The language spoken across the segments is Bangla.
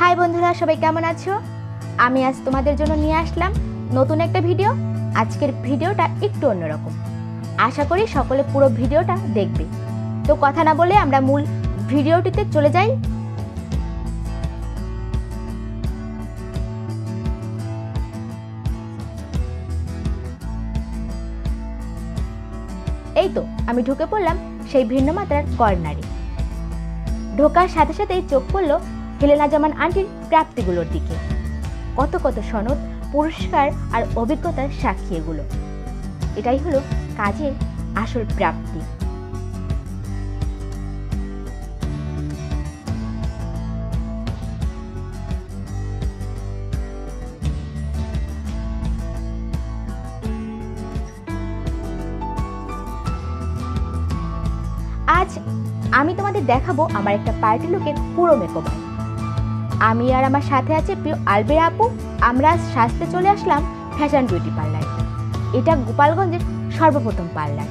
হাই বন্ধুরা, সবাই কেমন আছো? আমি আজ তোমাদের জন্য নিয়ে আসলাম নতুন একটা ভিডিও। আজকের ভিডিওটা একটু অন্যরকম। আশা করি সকলে পুরো ভিডিওটা দেখবে। তো কথা না বলে আমরা মূল ভিডিওটিতে চলে যাই। এই তো, আমি ঢুকে পড়লাম সেই ভিন্ন মাত্রার কর্নারে। ঢোকার সাথে সাথেই চোখ পড়ল হেলেনা জামান আন্টির প্রাপ্তিগুলোর দিকে। কত কত সনদ, পুরস্কার আর অভিজ্ঞতার সাক্ষী এগুলো। এটাই হলো কাজের আসল প্রাপ্তি। আজ আমি তোমাদের দেখাবো আমার একটা পার্টি লুকের পুরো মেকওভার আমি আর আমার সাথে আছে প্রিয় আলবের আপু। আমরা সাজতে চলে আসলাম ফ্যাশন বিউটি পার্লার এটা গোপালগঞ্জের সর্বপ্রথম পার্লার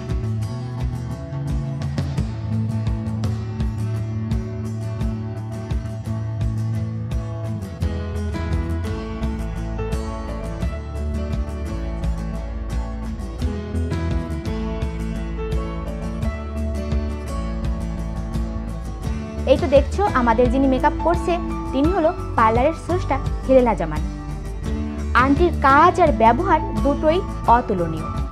এই তো দেখছ, আমাদের যিনি মেকআপ করছে তিনি হলো পার্লারের স্রষ্টা হেলেলা জামান। আন্টির কাজ আর ব্যবহার দুটোই অতুলনীয়।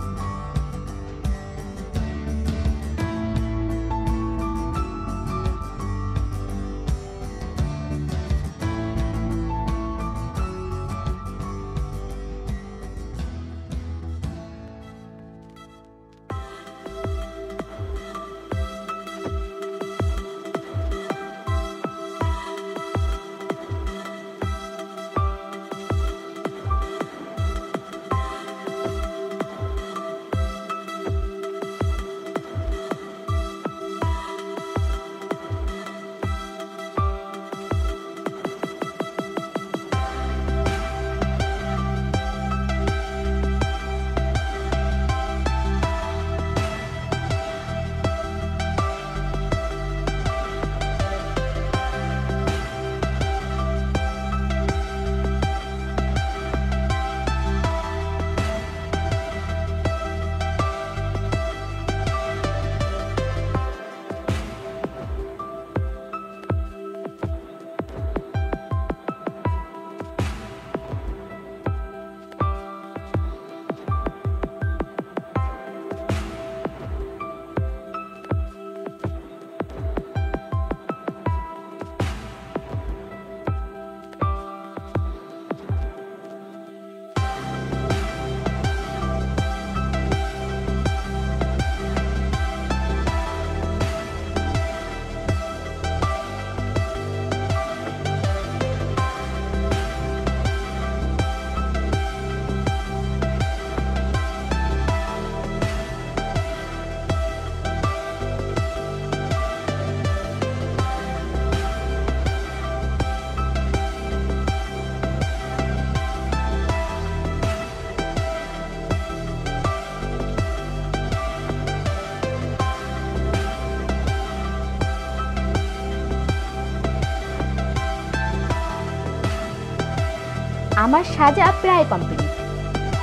আমার সাজা প্রায় কমপ্লিট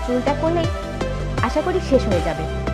চুলটা করলেই আশা করি শেষ হয়ে যাবে।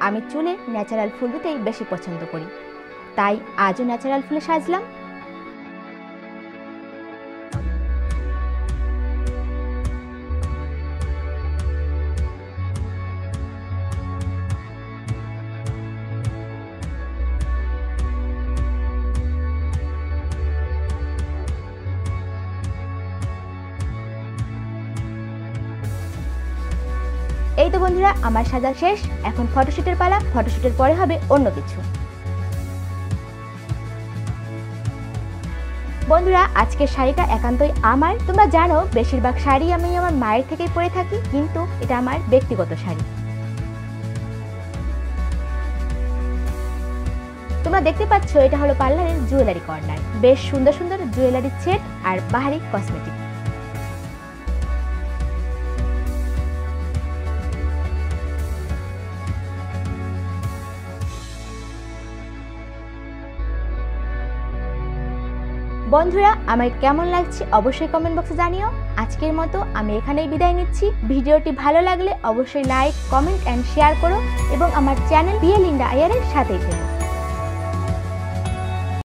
আমি চুলে ন্যাচারাল ফুল দিতেই বেশি পছন্দ করি। তাই আজও ন্যাচারাল ফুলে সাজলাম। এই তো বন্ধুরা, আমার সাজা শেষ। এখন ফটোশুটের পালা, ফটোশুটের পরে হবে অন্য কিছু। বন্ধুরা, আজকের শাড়িটা একান্তই আমার। তোমরা জানো, বেশিরভাগ শাড়ি আমি আমার মায়ের থেকেই পরে থাকি, কিন্তু এটা আমার ব্যক্তিগত শাড়ি। তোমরা দেখতে পাচ্ছ, এটা হলো পার্লারের জুয়েলারি কর্নার। বেশ সুন্দর সুন্দর জুয়েলারি সেট আর বাহারি কসমেটিক। বন্ধুরা, আমার কেমন লাগছে অবশ্যই কমেন্ট বক্সে জানিও। আজকের মতো আমি এখানেই বিদায় নিচ্ছি। ভিডিওটি ভালো লাগলে অবশ্যই লাইক কমেন্ট অ্যান্ড শেয়ার করো এবং আমার চ্যানেল বিএল ইন্ডা আয়ারের সাথেই থেকো।